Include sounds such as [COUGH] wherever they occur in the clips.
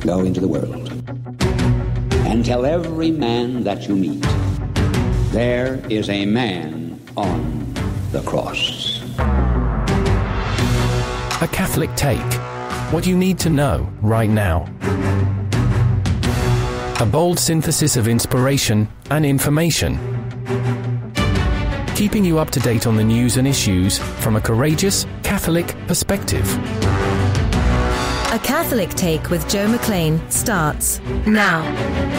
Go into the world and tell every man that you meet there is a man on the cross. A Catholic Take. What you need to know right now. A bold synthesis of inspiration and information. Keeping you up to date on the news and issues from a courageous Catholic perspective. Catholic Take with Joe McClane starts now.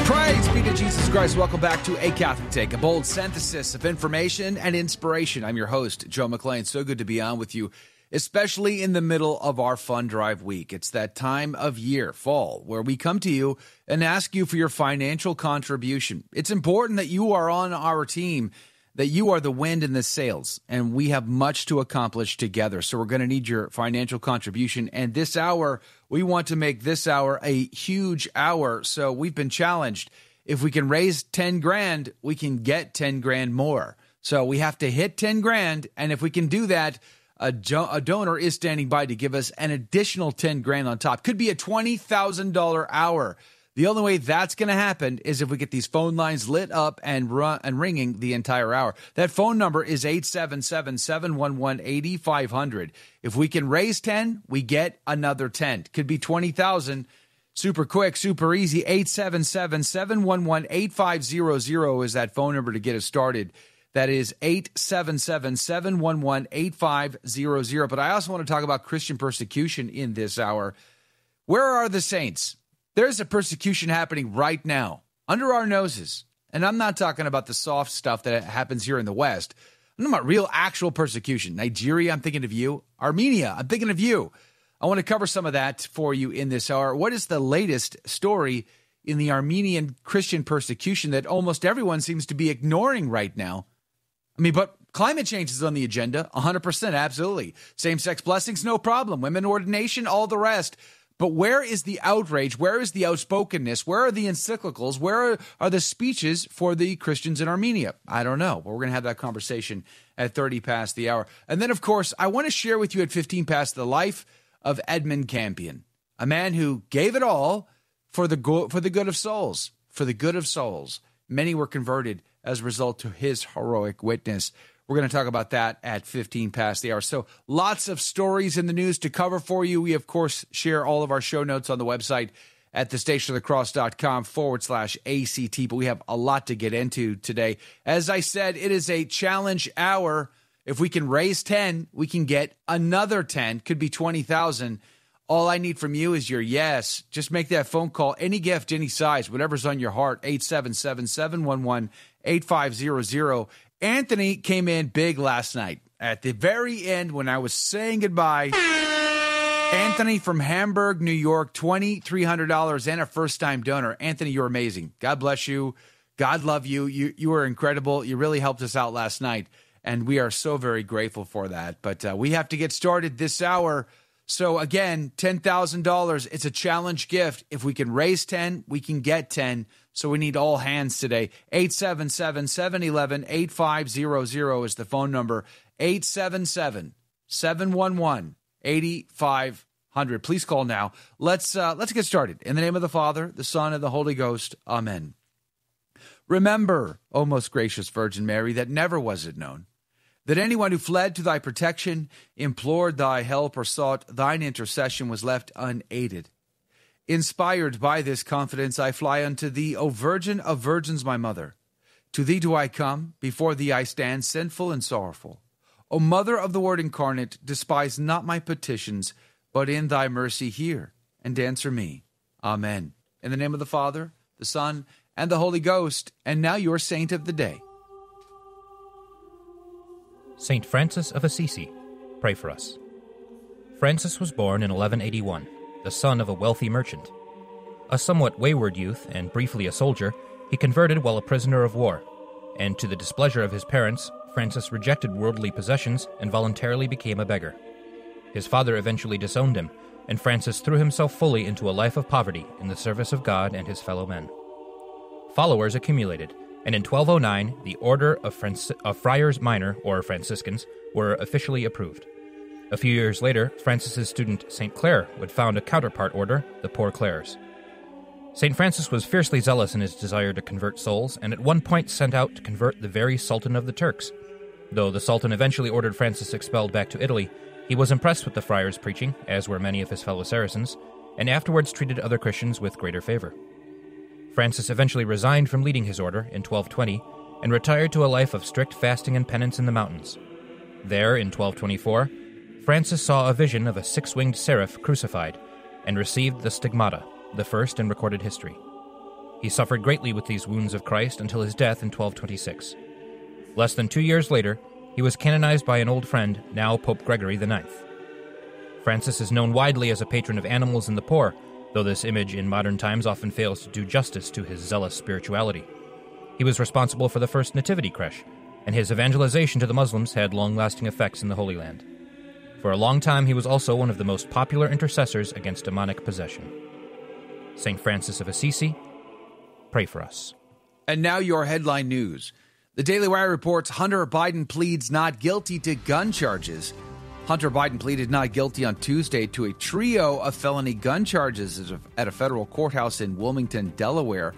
Praise be to Jesus Christ. Welcome back to A Catholic Take, a bold synthesis of information and inspiration. I'm your host, Joe McClane. So good to be on with you, especially in the middle of our fund drive week. It's that time of year, fall, where we come to you and ask you for your financial contribution. It's important that you are on our team that you are the wind in the sails and we have much to accomplish together. So we're going to need your financial contribution. And this hour, we want to make this hour a huge hour. So we've been challenged. If we can raise 10 grand, we can get 10 grand more. So we have to hit 10 grand. And if we can do that, a, a donor is standing by to give us an additional 10 grand on top. Could be a $20,000 hour. The only way that's going to happen is if we get these phone lines lit up and run and ringing the entire hour. That phone number is 877-711-8500. If we can raise 10, we get another 10. Could be 20,000. Super quick, super easy. 877-711-8500 is that phone number to get us started. That is 877-711-8500. But I also want to talk about Christian persecution in this hour. Where are the saints? There's a persecution happening right now under our noses. And I'm not talking about the soft stuff that happens here in the West. I'm talking about real, actual persecution. Nigeria, I'm thinking of you. Armenia, I'm thinking of you. I want to cover some of that for you in this hour. What is the latest story in the Armenian Christian persecution that almost everyone seems to be ignoring right now? I mean, but climate change is on the agenda 100%, absolutely. Same sex blessings, no problem. Women ordination, all the rest. But where is the outrage? Where is the outspokenness? Where are the encyclicals? Where are, the speeches for the Christians in Armenia? I don't know. But we're going to have that conversation at 30 past the hour. And then, of course, I want to share with you at 15 past the life of Edmund Campion, a man who gave it all for the, go- for the good of souls. For the good of souls. Many were converted as a result to his heroic witness. We're going to talk about that at 15 past the hour. So, lots of stories in the news to cover for you. We, of course, share all of our show notes on the website at thestationofthecross.com forward slash ACT. But we have a lot to get into today. As I said, it is a challenge hour. If we can raise 10, we can get another 10, could be 20,000. All I need from you is your yes. Just make that phone call, any gift, any size, whatever's on your heart, 877 711 8500. Anthony came in big last night. At the very end, when I was saying goodbye, Anthony from Hamburg, New York, $2,300 and a first time donor. Anthony, you're amazing. God bless you. God love you. You, you were incredible. You really helped us out last night. And we are so very grateful for that. But uh, we have to get started this hour. So again, $10,000. It's a challenge gift. If we can raise 10, we can get 10. So we need all hands today. 877 711 8500 is the phone number. 877 711 8500. Please call now. Let's uh, let's get started. In the name of the Father, the Son, and the Holy Ghost. Amen. Remember, O most gracious Virgin Mary, that never was it known that anyone who fled to thy protection, implored thy help, or sought thine intercession was left unaided. Inspired by this confidence, I fly unto thee, O Virgin of Virgins, my mother. To thee do I come, before thee I stand, sinful and sorrowful. O Mother of the Word incarnate, despise not my petitions, but in thy mercy hear and answer me. Amen. In the name of the Father, the Son, and the Holy Ghost, and now your saint of the day. Saint Francis of Assisi, pray for us. Francis was born in 1181 the son of a wealthy merchant. A somewhat wayward youth and briefly a soldier, he converted while a prisoner of war, and to the displeasure of his parents, Francis rejected worldly possessions and voluntarily became a beggar. His father eventually disowned him, and Francis threw himself fully into a life of poverty in the service of God and his fellow men. Followers accumulated, and in 1209 the Order of, Franci- of Friars Minor, or Franciscans, were officially approved. A few years later, Francis's student St. Clare would found a counterpart order, the Poor Clares. St. Francis was fiercely zealous in his desire to convert souls, and at one point sent out to convert the very Sultan of the Turks. Though the Sultan eventually ordered Francis expelled back to Italy, he was impressed with the friar's preaching, as were many of his fellow Saracens, and afterwards treated other Christians with greater favor. Francis eventually resigned from leading his order in 1220 and retired to a life of strict fasting and penance in the mountains. There, in 1224, Francis saw a vision of a six winged seraph crucified and received the stigmata, the first in recorded history. He suffered greatly with these wounds of Christ until his death in 1226. Less than two years later, he was canonized by an old friend, now Pope Gregory IX. Francis is known widely as a patron of animals and the poor, though this image in modern times often fails to do justice to his zealous spirituality. He was responsible for the first nativity creche, and his evangelization to the Muslims had long lasting effects in the Holy Land. For a long time, he was also one of the most popular intercessors against demonic possession. St. Francis of Assisi, pray for us. And now your headline news. The Daily Wire reports Hunter Biden pleads not guilty to gun charges. Hunter Biden pleaded not guilty on Tuesday to a trio of felony gun charges at a federal courthouse in Wilmington, Delaware.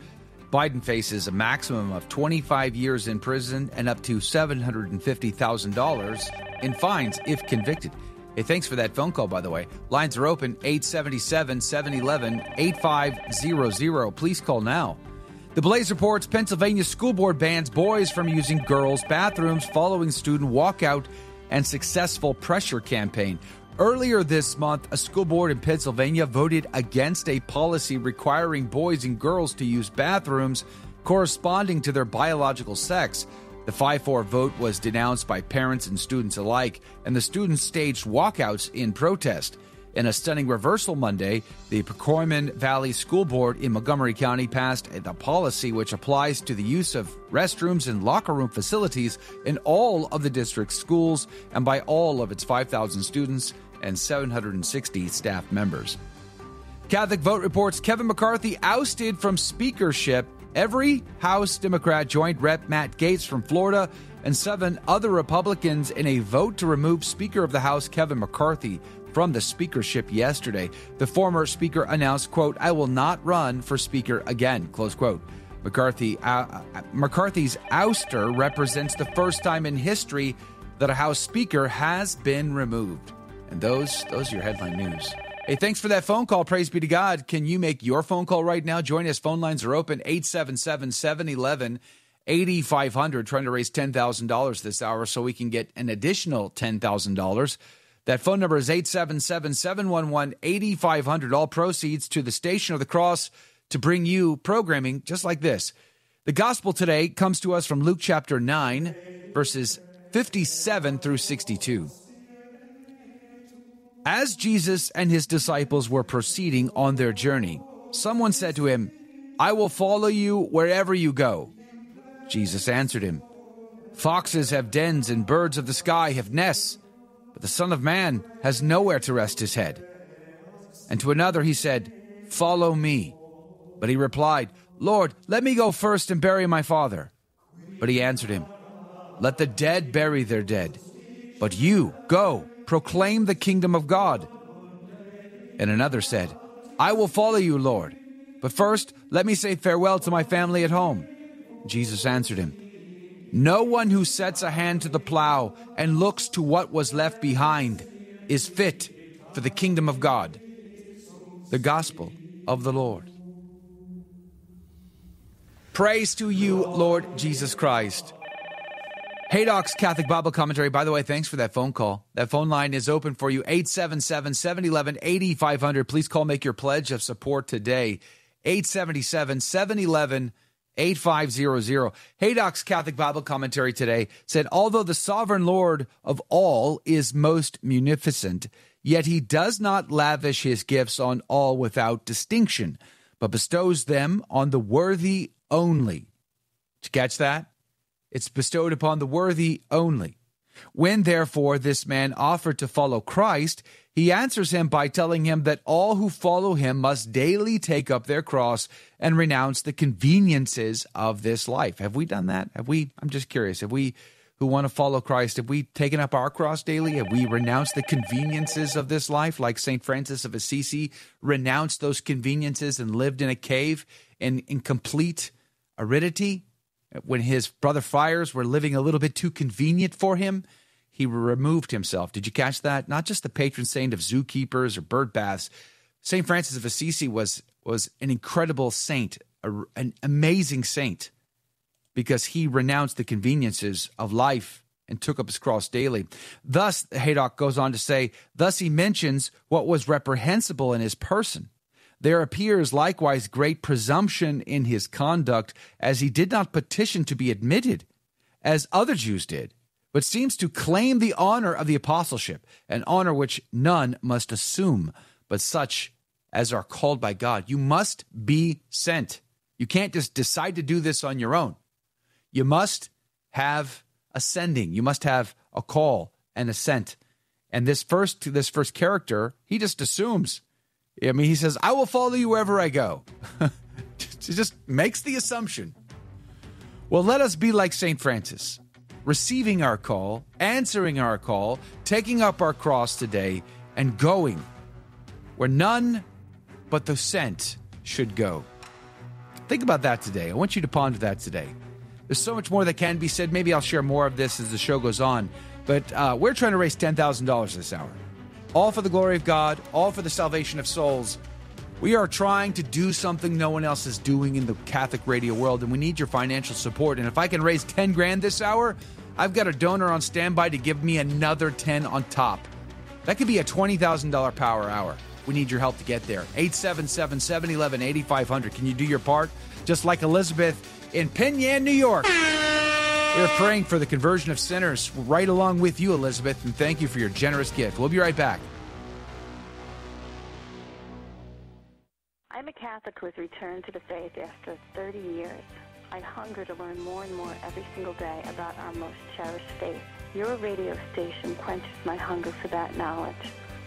Biden faces a maximum of 25 years in prison and up to $750,000 in fines if convicted. Hey, thanks for that phone call, by the way. Lines are open 877 711 8500. Please call now. The Blaze reports Pennsylvania school board bans boys from using girls' bathrooms following student walkout and successful pressure campaign. Earlier this month, a school board in Pennsylvania voted against a policy requiring boys and girls to use bathrooms corresponding to their biological sex. The 5 4 vote was denounced by parents and students alike, and the students staged walkouts in protest. In a stunning reversal Monday, the Perkiomen Valley School Board in Montgomery County passed the policy which applies to the use of restrooms and locker room facilities in all of the district's schools and by all of its 5,000 students and 760 staff members. Catholic Vote reports Kevin McCarthy ousted from speakership. Every House Democrat joined Rep. Matt Gaetz from Florida and seven other Republicans in a vote to remove Speaker of the House Kevin McCarthy from the speakership yesterday. The former speaker announced, quote, I will not run for speaker again, close quote. McCarthy, uh, uh, McCarthy's ouster represents the first time in history that a House Speaker has been removed. And those, those are your headline news. Hey, thanks for that phone call. Praise be to God. Can you make your phone call right now? Join us. Phone lines are open 877 711 8500. Trying to raise $10,000 this hour so we can get an additional $10,000 that phone number is 877 711 8500. All proceeds to the Station of the Cross to bring you programming just like this. The gospel today comes to us from Luke chapter 9, verses 57 through 62. As Jesus and his disciples were proceeding on their journey, someone said to him, I will follow you wherever you go. Jesus answered him, Foxes have dens and birds of the sky have nests but the Son of Man has nowhere to rest his head. And to another he said, Follow me. But he replied, Lord, let me go first and bury my father. But he answered him, Let the dead bury their dead. But you, go, proclaim the kingdom of God. And another said, I will follow you, Lord. But first, let me say farewell to my family at home. Jesus answered him, no one who sets a hand to the plow and looks to what was left behind is fit for the kingdom of God. The gospel of the Lord. Praise to you, Lord Jesus Christ. Haydock's Catholic Bible Commentary. By the way, thanks for that phone call. That phone line is open for you 877 711 8500. Please call, make your pledge of support today. 877 711 8500. Haydock's Catholic Bible Commentary today said, Although the sovereign Lord of all is most munificent, yet he does not lavish his gifts on all without distinction, but bestows them on the worthy only. Did you catch that? It's bestowed upon the worthy only. When therefore this man offered to follow Christ, he answers him by telling him that all who follow him must daily take up their cross and renounce the conveniences of this life. Have we done that? Have we? I'm just curious. Have we who want to follow Christ, have we taken up our cross daily? Have we renounced the conveniences of this life, like St. Francis of Assisi renounced those conveniences and lived in a cave in, in complete aridity? When his brother friars were living a little bit too convenient for him, he removed himself. Did you catch that? Not just the patron saint of zookeepers or bird baths. St. Francis of Assisi was, was an incredible saint, a, an amazing saint because he renounced the conveniences of life and took up his cross daily. Thus, Haydock goes on to say, thus he mentions what was reprehensible in his person. There appears likewise great presumption in his conduct, as he did not petition to be admitted, as other Jews did, but seems to claim the honor of the apostleship, an honor which none must assume, but such as are called by God. You must be sent. You can't just decide to do this on your own you must have ascending. You must have a call and ascent. And this first this first character, he just assumes. I mean, he says, "I will follow you wherever I go." [LAUGHS] he just makes the assumption. Well, let us be like Saint Francis, receiving our call, answering our call, taking up our cross today, and going where none but the sent should go. Think about that today. I want you to ponder that today. There's so much more that can be said. Maybe I'll share more of this as the show goes on. But uh, we're trying to raise $10,000 this hour. All for the glory of God, all for the salvation of souls. We are trying to do something no one else is doing in the Catholic radio world, and we need your financial support. And if I can raise 10 grand this hour, I've got a donor on standby to give me another 10 on top. That could be a $20,000 power hour. We need your help to get there. 877 711 8500. Can you do your part? Just like Elizabeth in Penn Yan, New York. We're praying for the conversion of sinners right along with you, Elizabeth, and thank you for your generous gift. We'll be right back. I'm a Catholic who has returned to the faith after 30 years. I hunger to learn more and more every single day about our most cherished faith. Your radio station quenches my hunger for that knowledge.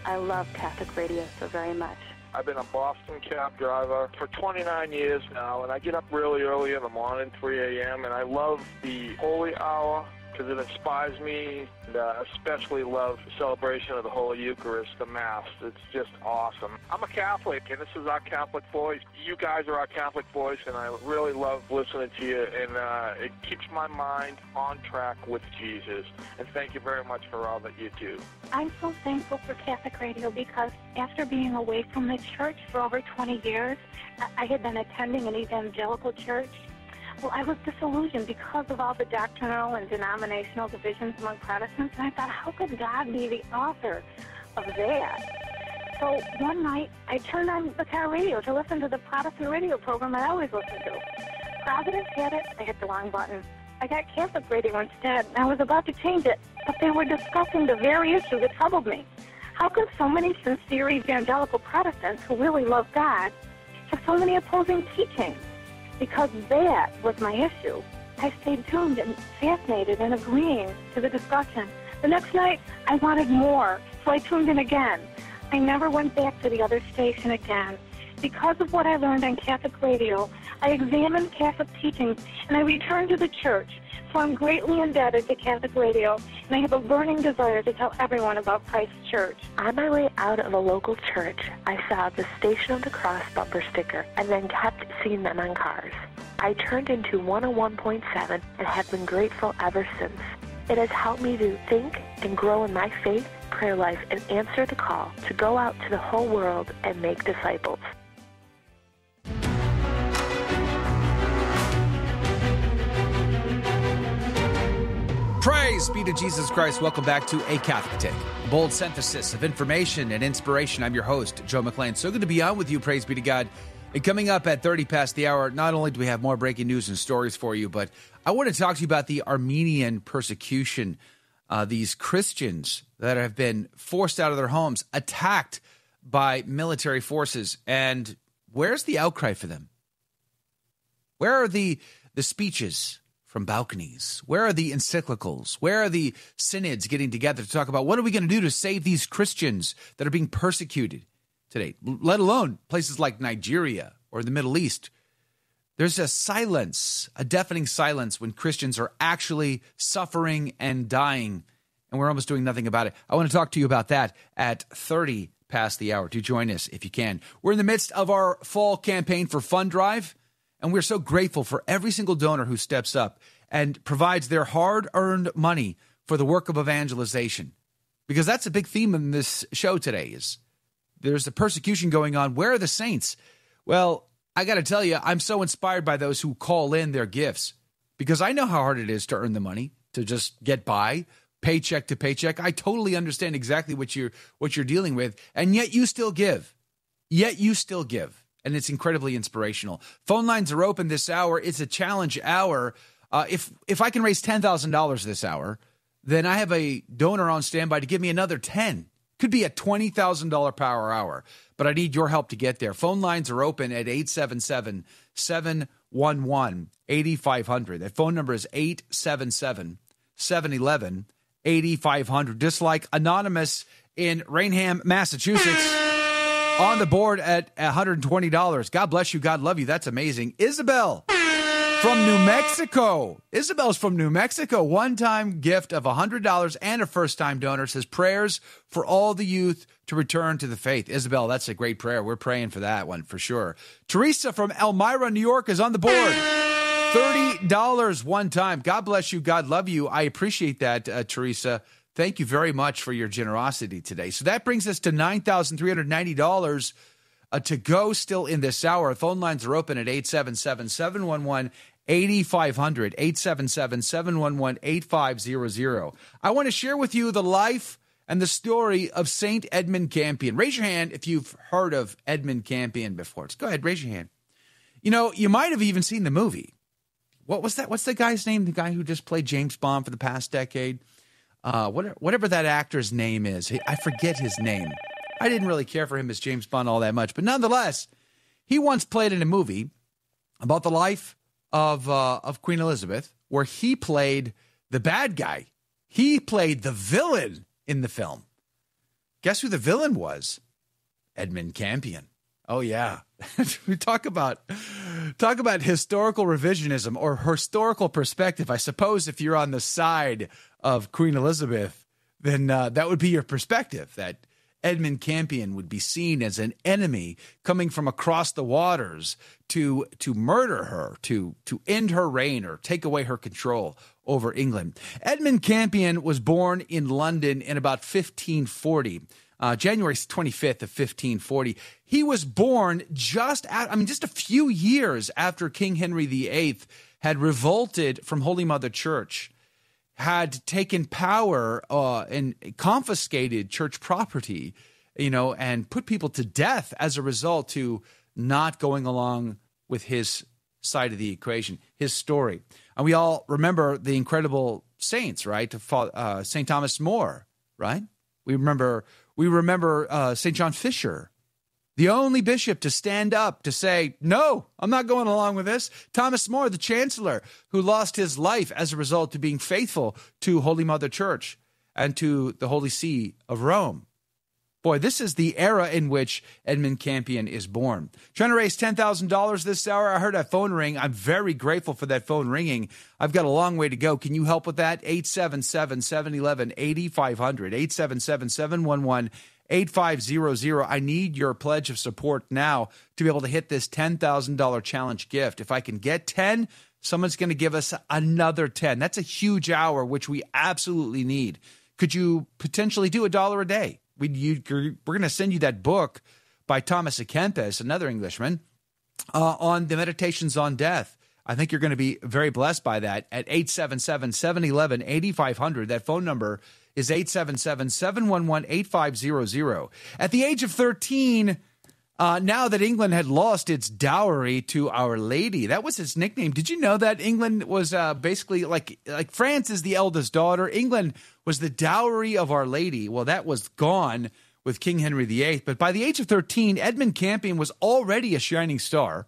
I love Catholic radio so very much. I've been a Boston cab driver for 29 years now, and I get up really early in the morning, 3 a.m., and I love the holy hour because it inspires me. And, uh, especially love the celebration of the Holy Eucharist, the Mass. It's just awesome. I'm a Catholic, and this is our Catholic voice. You guys are our Catholic voice, and I really love listening to you, and uh, it keeps my mind on track with Jesus. And thank you very much for all that you do. I'm so thankful for Catholic radio because after being away from the church for over 20 years, I had been attending an evangelical church well, I was disillusioned because of all the doctrinal and denominational divisions among Protestants, and I thought, how could God be the author of that? So one night, I turned on the car radio to listen to the Protestant radio program I always listen to. Providence had it, I hit the wrong button. I got Catholic radio instead, and I was about to change it, but they were discussing the very issue that troubled me. How can so many sincere evangelical Protestants who really love God have so many opposing teachings? Because that was my issue. I stayed tuned and fascinated and agreeing to the discussion. The next night, I wanted more, so I tuned in again. I never went back to the other station again. Because of what I learned on Catholic radio, I examined Catholic teachings and I returned to the church. So I'm greatly indebted to Catholic radio, and I have a burning desire to tell everyone about Christ Church. On my way out of a local church, I saw the Station of the Cross bumper sticker and then kept seeing them on cars. I turned into 101.7 and have been grateful ever since. It has helped me to think and grow in my faith, prayer life, and answer the call to go out to the whole world and make disciples. Praise be to Jesus Christ. Welcome back to A Catholic Take, a bold synthesis of information and inspiration. I'm your host, Joe McClane. So good to be on with you. Praise be to God. And coming up at 30 past the hour, not only do we have more breaking news and stories for you, but I want to talk to you about the Armenian persecution. Uh, these Christians that have been forced out of their homes, attacked by military forces. And where's the outcry for them? Where are the, the speeches? From balconies? Where are the encyclicals? Where are the synods getting together to talk about what are we going to do to save these Christians that are being persecuted today, let alone places like Nigeria or the Middle East? There's a silence, a deafening silence when Christians are actually suffering and dying, and we're almost doing nothing about it. I want to talk to you about that at 30 past the hour. Do join us if you can. We're in the midst of our fall campaign for Fund Drive, and we're so grateful for every single donor who steps up and provides their hard earned money for the work of evangelization. Because that's a big theme in this show today is there's a persecution going on. Where are the saints? Well, I got to tell you, I'm so inspired by those who call in their gifts because I know how hard it is to earn the money to just get by paycheck to paycheck. I totally understand exactly what you're what you're dealing with, and yet you still give. Yet you still give, and it's incredibly inspirational. Phone lines are open this hour. It's a challenge hour. Uh, if if I can raise ten thousand dollars this hour, then I have a donor on standby to give me another ten. Could be a $20,000 power hour, but I need your help to get there. Phone lines are open at 877 711 8500. That phone number is 877 711 8500. Just like Anonymous in Raynham, Massachusetts, on the board at $120. God bless you. God love you. That's amazing. Isabel from New Mexico. Isabel's from New Mexico. One time gift of $100 and a first time donor says prayers for all the youth to return to the faith. Isabel, that's a great prayer. We're praying for that one for sure. Teresa from Elmira, New York is on the board. $30 one time. God bless you. God love you. I appreciate that, uh, Teresa. Thank you very much for your generosity today. So that brings us to $9,390 uh, to go still in this hour. Phone lines are open at 877 711 8500, 877 711 8500. I want to share with you the life and the story of St. Edmund Campion. Raise your hand if you've heard of Edmund Campion before. Go ahead, raise your hand. You know, you might have even seen the movie. What was that? What's the guy's name? The guy who just played James Bond for the past decade? Uh, whatever, that actor's name is. I forget his name. I didn't really care for him as James Bond all that much, but nonetheless, he once played in a movie about the life of uh, of Queen Elizabeth, where he played the bad guy. He played the villain in the film. Guess who the villain was? Edmund Campion. Oh yeah, we [LAUGHS] talk about talk about historical revisionism or historical perspective. I suppose if you're on the side of Queen Elizabeth, then uh, that would be your perspective. That Edmund Campion would be seen as an enemy coming from across the waters to to murder her, to to end her reign or take away her control over England. Edmund Campion was born in London in about 1540. Uh, January 25th of 1540. He was born just at, I mean, just a few years after King Henry VIII had revolted from Holy Mother Church had taken power uh, and confiscated church property, you know, and put people to death as a result to not going along with his side of the equation, his story. And we all remember the incredible saints, right? Uh, St. Thomas More, right? We remember we remember uh, St. John Fisher, the only bishop to stand up to say, no, I'm not going along with this. Thomas More, the chancellor, who lost his life as a result of being faithful to Holy Mother Church and to the Holy See of Rome. Boy, this is the era in which Edmund Campion is born. Trying to raise $10,000 this hour. I heard that phone ring. I'm very grateful for that phone ringing. I've got a long way to go. Can you help with that? 877 711 8500. 877 711 8500. I need your pledge of support now to be able to hit this $10,000 challenge gift. If I can get 10, someone's going to give us another 10. That's a huge hour, which we absolutely need. Could you potentially do a dollar a day? We, we're going to send you that book by Thomas à Kempis, another Englishman, uh, on the Meditations on Death. I think you're going to be very blessed by that at 877 711 8500. That phone number is 877 711 8500. At the age of 13, uh, now that England had lost its dowry to Our Lady, that was its nickname. Did you know that England was uh, basically like like France is the eldest daughter. England was the dowry of Our Lady. Well, that was gone with King Henry VIII. But by the age of 13, Edmund Campion was already a shining star.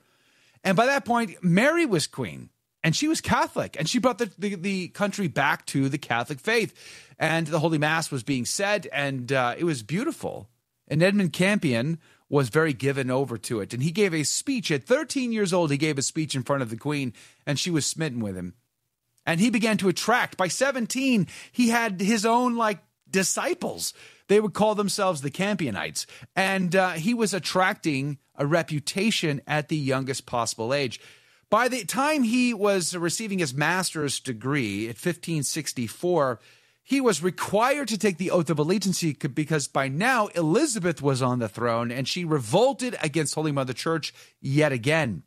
And by that point, Mary was queen and she was Catholic, and she brought the, the, the, country back to the Catholic faith. And the Holy Mass was being said, and uh, it was beautiful. And Edmund Campion was very given over to it. And he gave a speech at 13 years old. He gave a speech in front of the queen, and she was smitten with him. And he began to attract. By 17, he had his own like disciples. They would call themselves the Campionites. And uh, he was attracting a reputation at the youngest possible age. By the time he was receiving his master's degree at 1564, he was required to take the oath of allegiance because by now Elizabeth was on the throne and she revolted against Holy Mother Church yet again.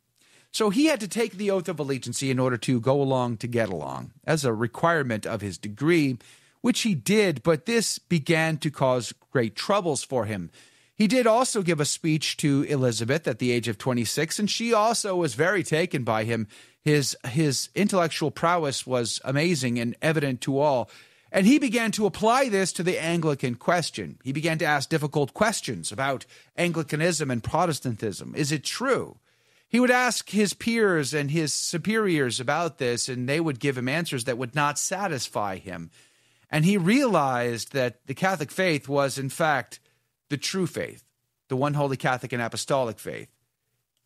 So he had to take the oath of allegiance in order to go along to get along as a requirement of his degree, which he did, but this began to cause great troubles for him. He did also give a speech to Elizabeth at the age of 26, and she also was very taken by him. His, his intellectual prowess was amazing and evident to all. And he began to apply this to the Anglican question. He began to ask difficult questions about Anglicanism and Protestantism. Is it true? He would ask his peers and his superiors about this, and they would give him answers that would not satisfy him. And he realized that the Catholic faith was, in fact, the true faith, the one holy Catholic and apostolic faith.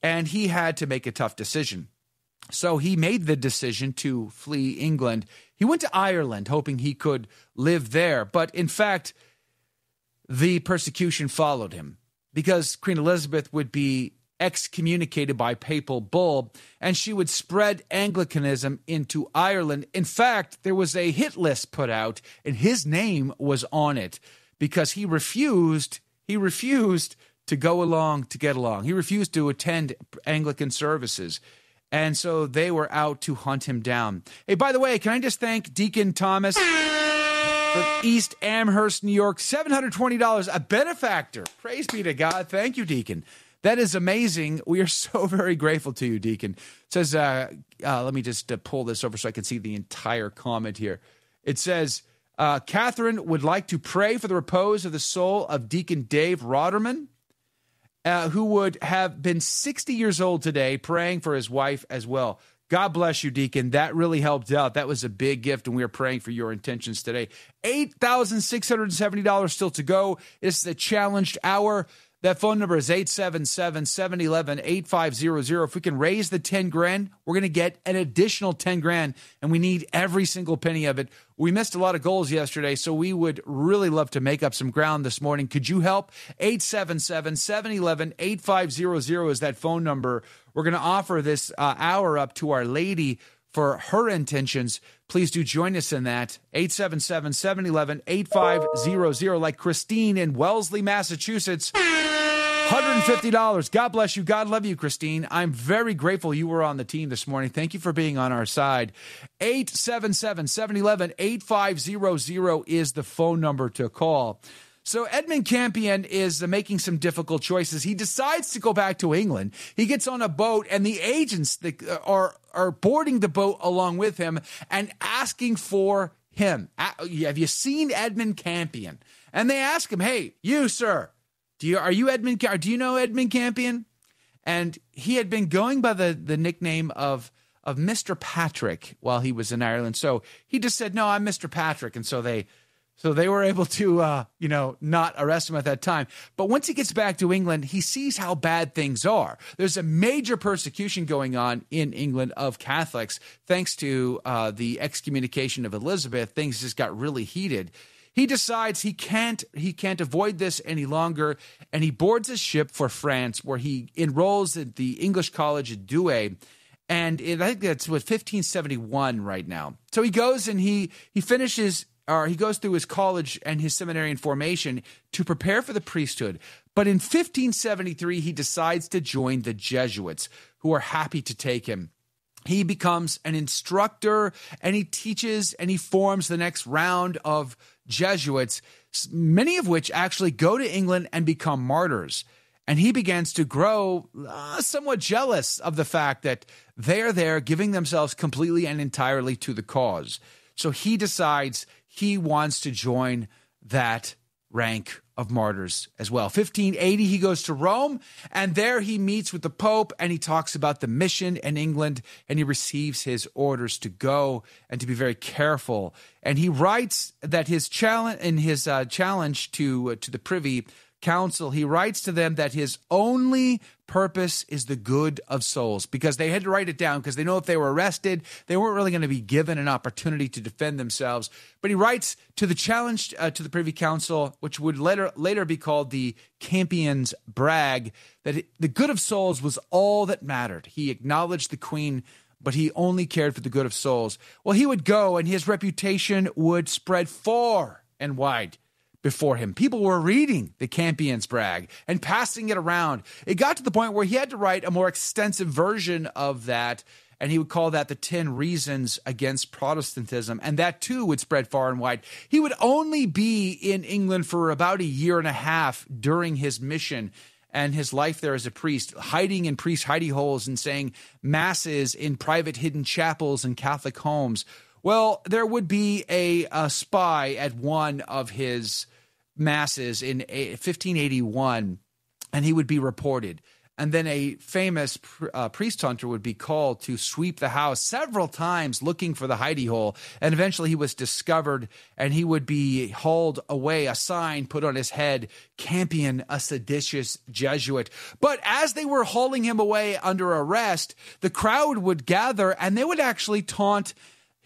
And he had to make a tough decision. So he made the decision to flee England. He went to Ireland hoping he could live there. But in fact, the persecution followed him because Queen Elizabeth would be excommunicated by papal bull and she would spread Anglicanism into Ireland. In fact, there was a hit list put out and his name was on it because he refused he refused to go along to get along. He refused to attend Anglican services. And so they were out to hunt him down. Hey, by the way, can I just thank Deacon Thomas from East Amherst, New York? $720, a benefactor. Praise be to God. Thank you, Deacon. That is amazing. We are [LAUGHS] so very grateful to you, Deacon. It says, uh, uh, let me just uh, pull this over so I can see the entire comment here. It says, uh, Catherine would like to pray for the repose of the soul of Deacon Dave Roderman uh, who would have been 60 years old today, praying for his wife as well. God bless you, Deacon. That really helped out. That was a big gift, and we are praying for your intentions today. $8,670 still to go. Is a challenged hour. That phone number is 877 711 8500. If we can raise the 10 grand, we're going to get an additional 10 grand, and we need every single penny of it. We missed a lot of goals yesterday, so we would really love to make up some ground this morning. Could you help? 877 711 8500 is that phone number. We're going to offer this uh, hour up to Our Lady for her intentions. Please do join us in that. 877 711 8500, like Christine in Wellesley, Massachusetts. $150. God bless you. God love you, Christine. I'm very grateful you were on the team this morning. Thank you for being on our side. 877 711 8500 is the phone number to call. So Edmund Campion is uh, making some difficult choices. He decides to go back to England. He gets on a boat, and the agents that uh, are are boarding the boat along with him and asking for him. Have you seen Edmund Campion? And they ask him, "Hey, you sir, do you are you Edmund? Do you know Edmund Campion?" And he had been going by the the nickname of of Mr. Patrick while he was in Ireland. So he just said, "No, I'm Mr. Patrick," and so they so they were able to, uh, you know, not arrest him at that time. But once he gets back to England, he sees how bad things are. There's a major persecution going on in England of Catholics. Thanks to uh, the excommunication of Elizabeth, things just got really heated. He decides he can't he can't avoid this any longer, and he boards a ship for France, where he enrolls at the English College at Douai and I think that's what 1571 right now. So he goes and he he finishes or he goes through his college and his seminarian formation to prepare for the priesthood. But in 1573, he decides to join the Jesuits, who are happy to take him. He becomes an instructor and he teaches and he forms the next round of Jesuits, many of which actually go to England and become martyrs. And he begins to grow uh, somewhat jealous of the fact that they're there giving themselves completely and entirely to the cause. So he decides he wants to join that rank of martyrs as well. 1580, he goes to Rome, and there he meets with the Pope and he talks about the mission in England and he receives his orders to go and to be very careful. And he writes that his challenge in his uh, challenge to uh, to the privy council, he writes to them that his only purpose is the good of souls because they had to write it down because they know if they were arrested, they weren't really going to be given an opportunity to defend themselves. But he writes to the challenge uh, to the Privy Council, which would later later be called the Campion's Brag, that it, the good of souls was all that mattered. He acknowledged the Queen but he only cared for the good of souls. Well, he would go and his reputation would spread far and wide before him. People were reading the Campion's Brag and passing it around. It got to the point where he had to write a more extensive version of that, and he would call that the 10 Reasons Against Protestantism. And that too would spread far and wide. He would only be in England for about a year and a half during his mission and his life there as a priest, hiding in priest hidey holes and saying masses in private hidden chapels and Catholic homes. Well, there would be a, a spy at one of his masses in 1581, and he would be reported. And then a famous uh, priest hunter would be called to sweep the house several times looking for the hidey hole. And eventually he was discovered and he would be hauled away, a sign put on his head Campion, a seditious Jesuit. But as they were hauling him away under arrest, the crowd would gather and they would actually taunt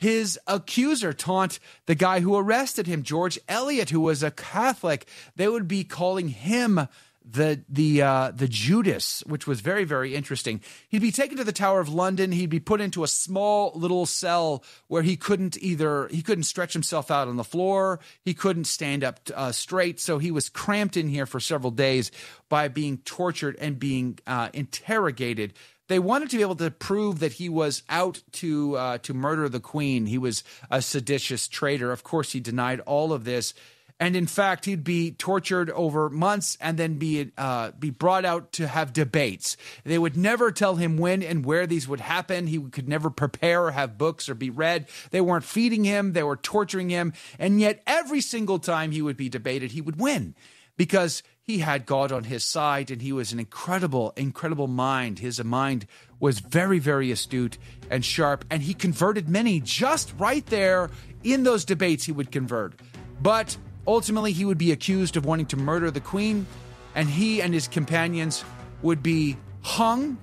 his accuser, taunt the guy who arrested him, George Eliot, who was a Catholic. They would be calling him the the uh, the Judas, which was very very interesting. He'd be taken to the Tower of London. He'd be put into a small little cell where he couldn't either he couldn't stretch himself out on the floor. He couldn't stand up uh, straight. So he was cramped in here for several days by being tortured and being uh, interrogated. They wanted to be able to prove that he was out to uh, to murder the queen. He was a seditious traitor. Of course, he denied all of this and in fact, he'd be tortured over months and then be uh, be brought out to have debates. They would never tell him when and where these would happen. He could never prepare or have books or be read. They weren't feeding him. They were torturing him, and yet every single time he would be debated, he would win because he had God on his side and he was an incredible, incredible mind. His mind was very, very astute and sharp, and he converted many just right there in those debates. He would convert, but Ultimately, he would be accused of wanting to murder the queen, and he and his companions would be hung,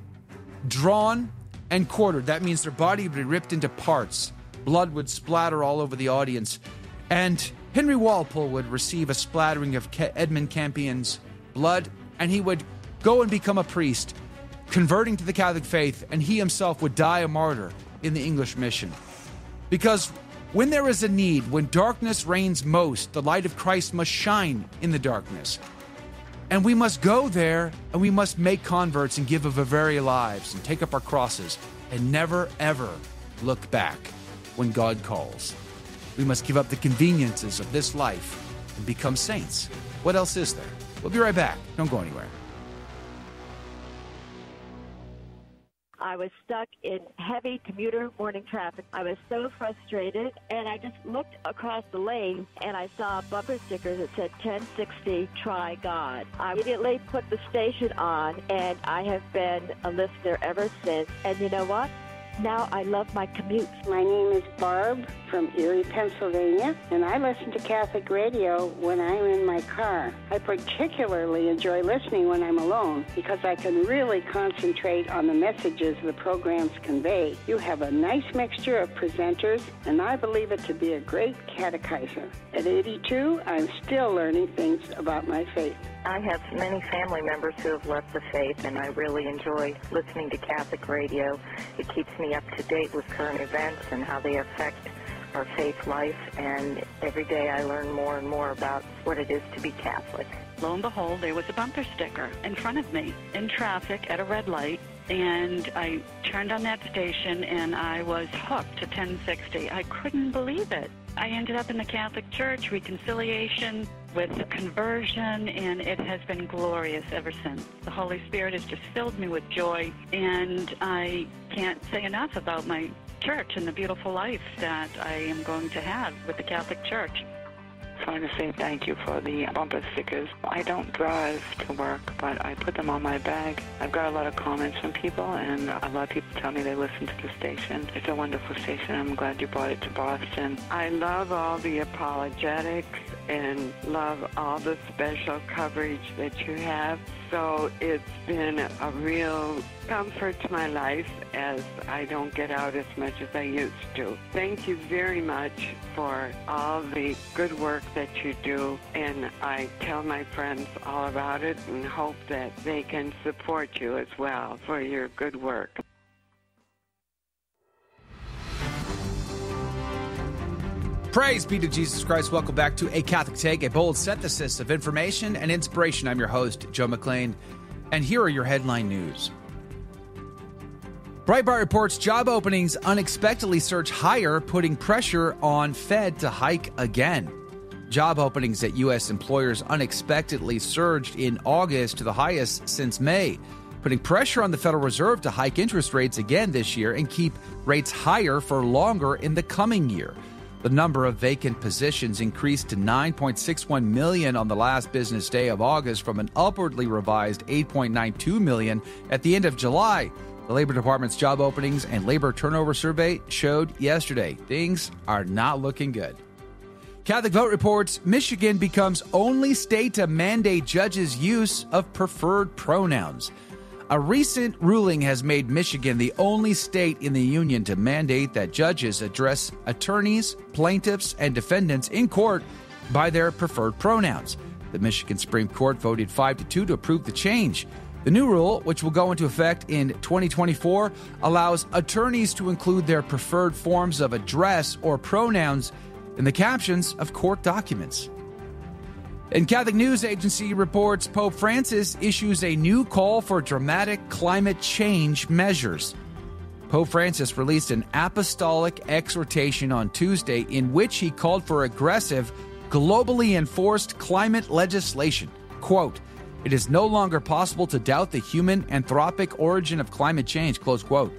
drawn, and quartered. That means their body would be ripped into parts. Blood would splatter all over the audience. And Henry Walpole would receive a splattering of Edmund Campion's blood, and he would go and become a priest, converting to the Catholic faith, and he himself would die a martyr in the English mission. Because when there is a need, when darkness reigns most, the light of Christ must shine in the darkness. And we must go there and we must make converts and give of our very lives and take up our crosses and never, ever look back when God calls. We must give up the conveniences of this life and become saints. What else is there? We'll be right back. Don't go anywhere. I was stuck in heavy commuter morning traffic. I was so frustrated, and I just looked across the lane and I saw a bumper sticker that said 1060 Try God. I immediately put the station on, and I have been a listener ever since. And you know what? Now I love my commute. My name is Barb from Erie, Pennsylvania, and I listen to Catholic radio when I'm in my car. I particularly enjoy listening when I'm alone because I can really concentrate on the messages the programs convey. You have a nice mixture of presenters, and I believe it to be a great catechizer. At 82, I'm still learning things about my faith. I have many family members who have left the faith, and I really enjoy listening to Catholic radio. It keeps me up to date with current events and how they affect our faith life, and every day I learn more and more about what it is to be Catholic. Lo and behold, there was a bumper sticker in front of me in traffic at a red light, and I turned on that station and I was hooked to 1060. I couldn't believe it. I ended up in the Catholic Church, reconciliation with conversion, and it has been glorious ever since. The Holy Spirit has just filled me with joy, and I can't say enough about my church and the beautiful life that I am going to have with the Catholic Church. I want to say thank you for the bumper stickers. I don't drive to work, but I put them on my bag. I've got a lot of comments from people, and a lot of people tell me they listen to the station. It's a wonderful station. I'm glad you brought it to Boston. I love all the apologetics and love all the special coverage that you have. So it's been a real comfort to my life as I don't get out as much as I used to. Thank you very much for all the good work that you do, and I tell my friends all about it and hope that they can support you as well for your good work. Praise be to Jesus Christ. Welcome back to A Catholic Take, a bold synthesis of information and inspiration. I'm your host, Joe McClane, and here are your headline news. Breitbart reports job openings unexpectedly surge higher, putting pressure on Fed to hike again. Job openings at U.S. employers unexpectedly surged in August to the highest since May, putting pressure on the Federal Reserve to hike interest rates again this year and keep rates higher for longer in the coming year. The number of vacant positions increased to 9.61 million on the last business day of August from an upwardly revised 8.92 million at the end of July. The Labor Department's job openings and labor turnover survey showed yesterday things are not looking good. Catholic Vote reports Michigan becomes only state to mandate judges' use of preferred pronouns. A recent ruling has made Michigan the only state in the union to mandate that judges address attorneys, plaintiffs, and defendants in court by their preferred pronouns. The Michigan Supreme Court voted 5 to 2 to approve the change. The new rule, which will go into effect in 2024, allows attorneys to include their preferred forms of address or pronouns in the captions of court documents. And Catholic News Agency reports Pope Francis issues a new call for dramatic climate change measures. Pope Francis released an apostolic exhortation on Tuesday in which he called for aggressive, globally enforced climate legislation. Quote, it is no longer possible to doubt the human anthropic origin of climate change, close quote.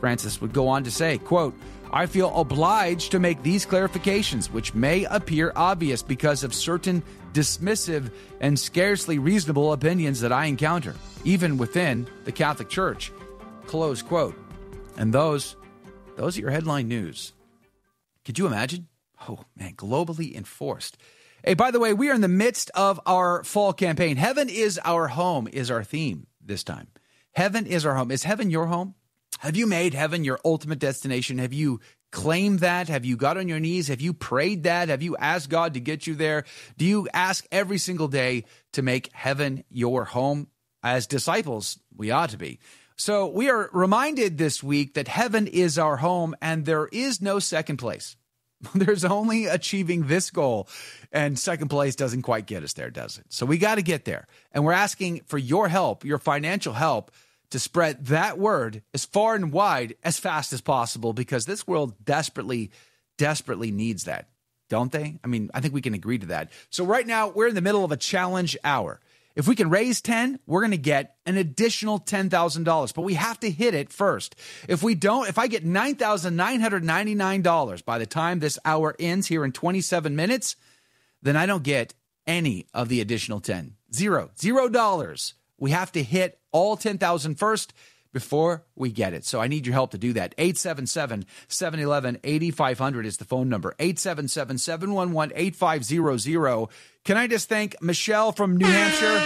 Francis would go on to say, quote, I feel obliged to make these clarifications, which may appear obvious because of certain dismissive and scarcely reasonable opinions that I encounter, even within the Catholic Church. Close quote. And those, those are your headline news. Could you imagine? Oh man, globally enforced. Hey, by the way, we are in the midst of our fall campaign. Heaven is our home is our theme this time. Heaven is our home. Is heaven your home? Have you made heaven your ultimate destination? Have you claimed that? Have you got on your knees? Have you prayed that? Have you asked God to get you there? Do you ask every single day to make heaven your home? As disciples, we ought to be. So we are reminded this week that heaven is our home and there is no second place. [LAUGHS] There's only achieving this goal, and second place doesn't quite get us there, does it? So we got to get there. And we're asking for your help, your financial help to spread that word as far and wide as fast as possible because this world desperately, desperately needs that, don't they? I mean, I think we can agree to that. So, right now, we're in the middle of a challenge hour. If we can raise 10, we're going to get an additional $10,000, but we have to hit it first. If we don't, if I get $9,999 by the time this hour ends here in 27 minutes, then I don't get any of the additional 10. Zero. Zero dollars. We have to hit all 10,000 first before we get it. So I need your help to do that. 877 711 8500 is the phone number. 877 711 8500. Can I just thank Michelle from New Hampshire?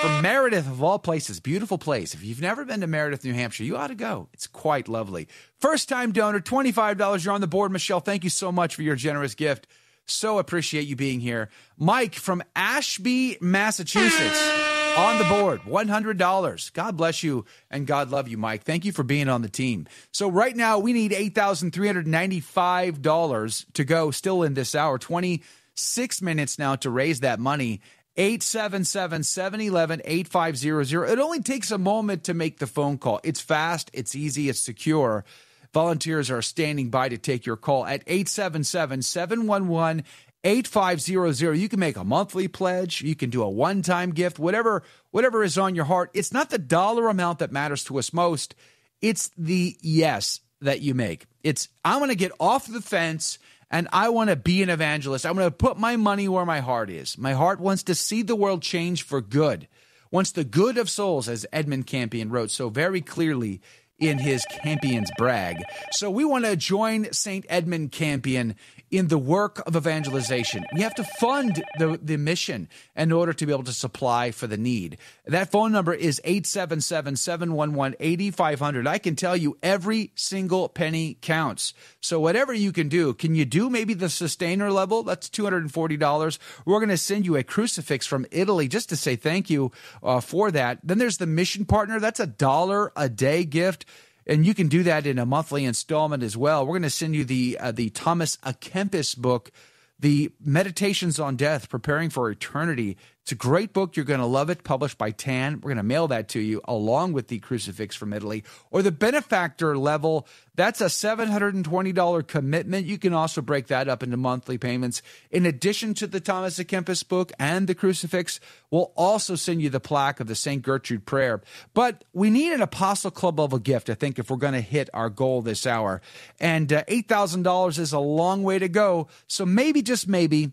From Meredith, of all places, beautiful place. If you've never been to Meredith, New Hampshire, you ought to go. It's quite lovely. First time donor, $25. You're on the board, Michelle. Thank you so much for your generous gift. So appreciate you being here. Mike from Ashby, Massachusetts on the board $100 god bless you and god love you mike. Thank you for being on the team. So right now we need $8395 to go still in this hour. 26 minutes now to raise that money. 877-711-8500 it only takes a moment to make the phone call. It's fast it's easy it's secure. Volunteers are standing by to take your call at 877 711 8500 you can make a monthly pledge. You can do a one-time gift. Whatever whatever is on your heart. It's not the dollar amount that matters to us most. It's the yes that you make. It's i want to get off the fence and i want to be an evangelist. I want to put my money where my heart is. My heart wants to see the world change for good. Wants the good of souls as edmund campion wrote so very clearly in his Campion's brag. So we want to join St. Edmund Campion in the work of evangelization. We have to fund the, the mission in order to be able to supply for the need. That phone number is 877 711 8500. I can tell you every single penny counts. So, whatever you can do, can you do maybe the sustainer level? That's $240. We're going to send you a crucifix from Italy just to say thank you uh, for that. Then there's the mission partner. That's a dollar a day gift and you can do that in a monthly installment as well. We're going to send you the uh, the Thomas à Kempis book, the Meditations on Death, Preparing for Eternity. It's a great book. You're going to love it. Published by Tan. We're going to mail that to you along with the crucifix from Italy or the benefactor level. That's a $720 commitment. You can also break that up into monthly payments. In addition to the Thomas à Kempis book and the crucifix, we'll also send you the plaque of the St. Gertrude prayer. But we need an Apostle Club level gift, I think, if we're going to hit our goal this hour. And uh, $8,000 is a long way to go. So maybe, just maybe,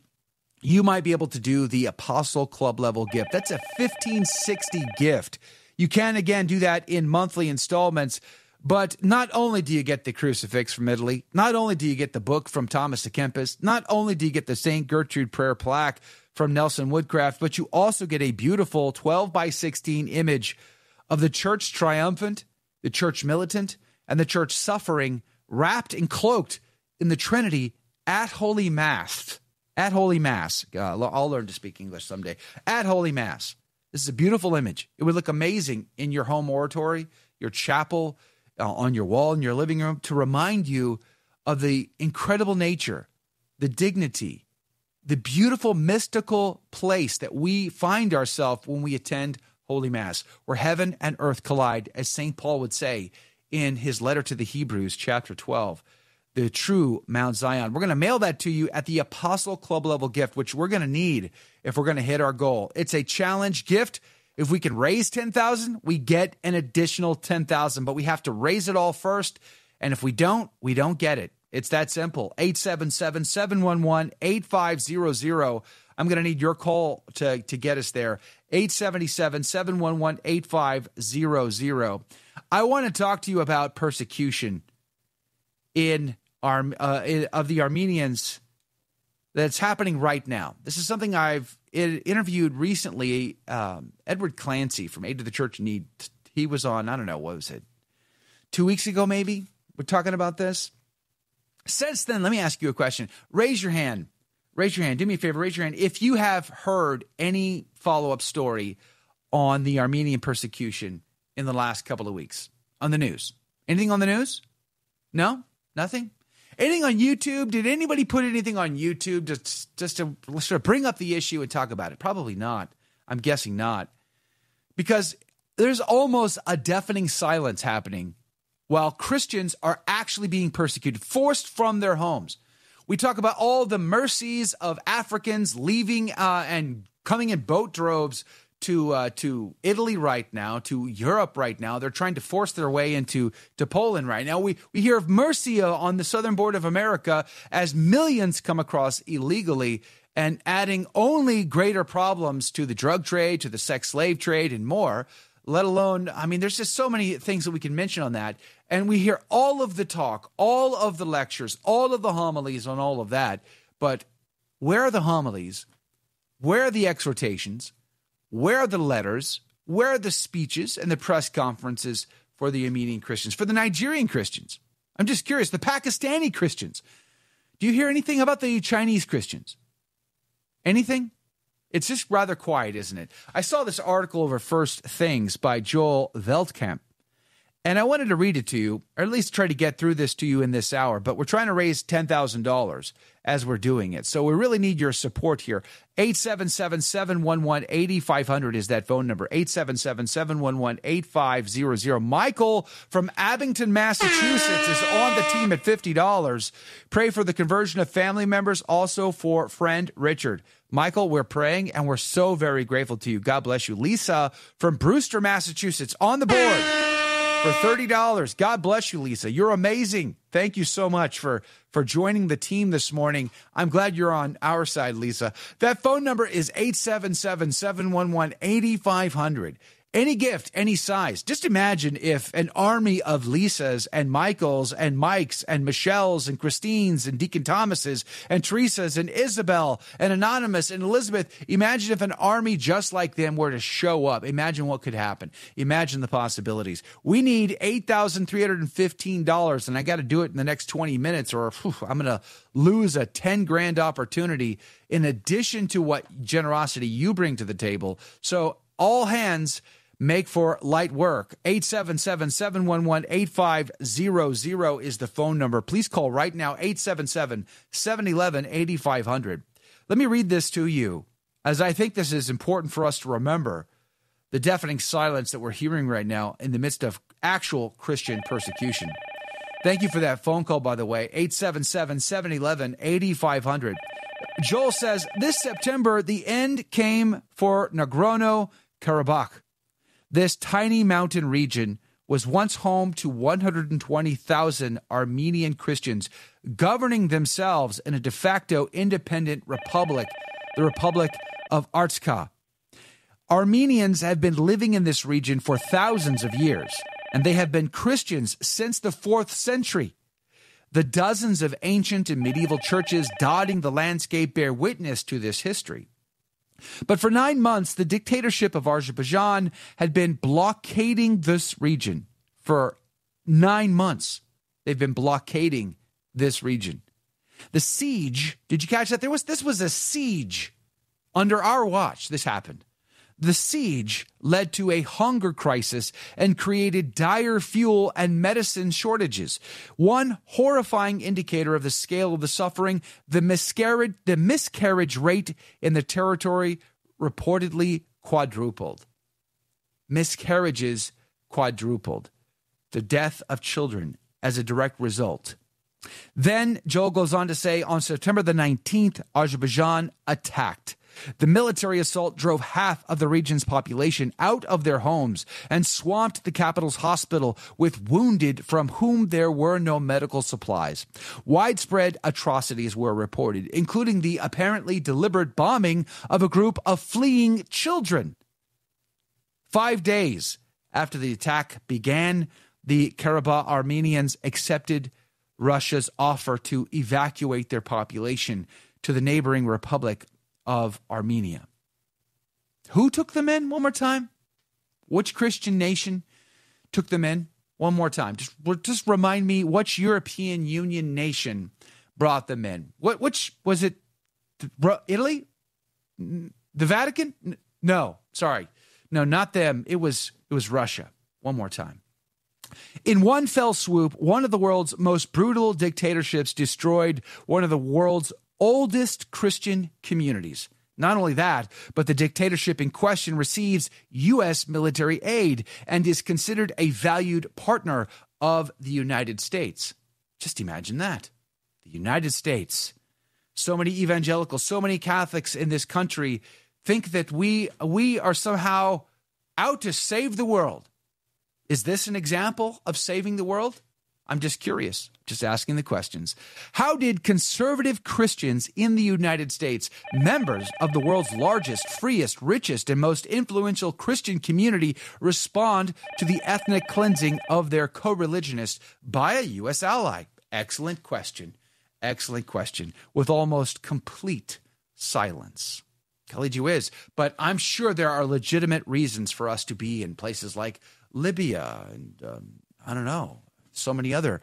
you might be able to do the Apostle Club level gift. That's a 1560 gift. You can again do that in monthly installments. But not only do you get the crucifix from Italy, not only do you get the book from Thomas à Kempis, not only do you get the St. Gertrude prayer plaque from Nelson Woodcraft, but you also get a beautiful 12 by 16 image of the church triumphant, the church militant, and the church suffering wrapped and cloaked in the Trinity at Holy Mass at Holy Mass. Uh, I'll learn to speak English someday. At Holy Mass. This is a beautiful image. It would look amazing in your home oratory, your chapel, uh, on your wall in your living room to remind you of the incredible nature, the dignity, the beautiful mystical place that we find ourselves when we attend Holy Mass, where heaven and earth collide, as St. Paul would say in his letter to the Hebrews, chapter 12 the true Mount Zion. We're going to mail that to you at the Apostle Club level gift, which we're going to need if we're going to hit our goal. It's a challenge gift. If we can raise 10,000, we get an additional 10,000, but we have to raise it all first. And if we don't, we don't get it. It's that simple. 877 711 8500. I'm going to need your call to, to get us there. 877 711 8500. I want to talk to you about persecution in Uh, of the Armenians that's happening right now. This is something I've interviewed recently. Um, Edward Clancy from Aid to the Church Need. He was on. I don't know what was it, two weeks ago maybe. We're talking about this. Since then, let me ask you a question. Raise your hand. Raise your hand. Do me a favor. Raise your hand if you have heard any follow up story on the Armenian persecution in the last couple of weeks on the news. Anything on the news? No? Nothing? Anything on YouTube? Did anybody put anything on YouTube just just to sort of bring up the issue and talk about it? Probably not. I'm guessing not. Because there's almost a deafening silence happening while Christians are actually being persecuted, forced from their homes. We talk about all the mercies of Africans leaving uh, and coming in boat droves to uh, to Italy right now, to Europe right now. They're trying to force their way into to Poland right now. We we hear of Murcia on the southern border of America as millions come across illegally and adding only greater problems to the drug trade, to the sex slave trade, and more. Let alone, I mean, there's just so many things that we can mention on that. And we hear all of the talk, all of the lectures, all of the homilies on all of that. But where are the homilies? Where are the exhortations? Where are the letters? Where are the speeches and the press conferences for the Armenian Christians, for the Nigerian Christians? I'm just curious. The Pakistani Christians. Do you hear anything about the Chinese Christians? Anything? It's just rather quiet, isn't it? I saw this article over First Things by Joel Veldkamp. And I wanted to read it to you, or at least try to get through this to you in this hour. But we're trying to raise $10,000 as we're doing it. So we really need your support here. 877 711 8500 is that phone number. 877 711 8500. Michael from Abington, Massachusetts is on the team at $50. Pray for the conversion of family members, also for friend Richard. Michael, we're praying and we're so very grateful to you. God bless you. Lisa from Brewster, Massachusetts on the board for $30. God bless you, Lisa. You're amazing. Thank you so much for, for joining the team this morning. I'm glad you're on our side, Lisa. That phone number is 877 711 8500. Any gift, any size. Just imagine if an army of Lisas and Michaels and Mikes and Michelles and Christines and Deacon Thomases and Teresas and Isabel and Anonymous and Elizabeth. Imagine if an army just like them were to show up. Imagine what could happen. Imagine the possibilities. We need $8,315 and I got to do it in the next 20 minutes or whew, I'm going to lose a 10 grand opportunity in addition to what generosity you bring to the table. So all hands make for light work. 877 711 8500 is the phone number. Please call right now 877 711 8500. Let me read this to you, as I think this is important for us to remember the deafening silence that we're hearing right now in the midst of actual Christian persecution. Thank you for that phone call, by the way. 877 711 8500. Joel says this September, the end came for Nagorno Karabakh. This tiny mountain region was once home to 120,000 Armenian Christians governing themselves in a de facto independent republic, the Republic of Artsakh. Armenians have been living in this region for thousands of years, and they have been Christians since the fourth century. The dozens of ancient and medieval churches dotting the landscape bear witness to this history. But for nine months, the dictatorship of Azerbaijan had been blockading this region. For nine months, they've been blockading this region. The siege, did you catch that? There was this was a siege under our watch. This happened. The siege led to a hunger crisis and created dire fuel and medicine shortages. One horrifying indicator of the scale of the suffering, the miscarriage, the miscarriage rate in the territory reportedly quadrupled. Miscarriages quadrupled. The death of children as a direct result. Then Joel goes on to say on September the 19th, Azerbaijan attacked. The military assault drove half of the region's population out of their homes and swamped the capital's hospital with wounded from whom there were no medical supplies. Widespread atrocities were reported, including the apparently deliberate bombing of a group of fleeing children. Five days after the attack began, the Karabakh Armenians accepted Russia's offer to evacuate their population to the neighboring republic of Armenia. Who took them in? One more time. Which Christian nation took them in? One more time. Just, just remind me which European Union nation brought them in. What? Which was it? Italy? The Vatican? No, sorry, no, not them. It was it was Russia. One more time. In one fell swoop, one of the world's most brutal dictatorships destroyed one of the world's oldest Christian communities. Not only that, but the dictatorship in question receives U.S. military aid and is considered a valued partner of the United States. Just imagine that. The United States. So many evangelicals, so many Catholics in this country think that we, we are somehow out to save the world. Is this an example of saving the world? I'm just curious, just asking the questions. How did conservative Christians in the United States, members of the world's largest, freest, richest, and most influential Christian community, respond to the ethnic cleansing of their co religionists by a U.S. ally? Excellent question. Excellent question. With almost complete silence. Kelly is, but I'm sure there are legitimate reasons for us to be in places like Libya and um, I don't know, so many other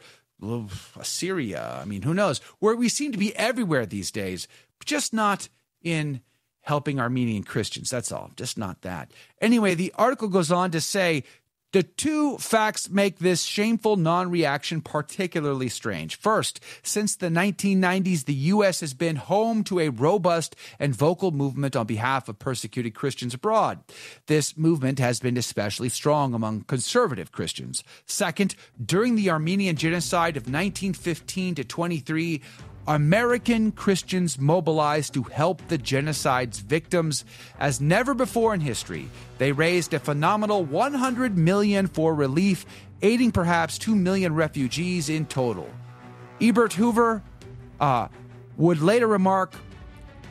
Syria. I mean, who knows? Where we seem to be everywhere these days, just not in helping Armenian Christians. That's all. Just not that. Anyway, the article goes on to say the two facts make this shameful non reaction particularly strange. First, since the 1990s, the U.S. has been home to a robust and vocal movement on behalf of persecuted Christians abroad. This movement has been especially strong among conservative Christians. Second, during the Armenian genocide of 1915 to 23, American Christians mobilized to help the genocide's victims as never before in history. They raised a phenomenal 100 million for relief, aiding perhaps 2 million refugees in total. Herbert Hoover uh, would later remark,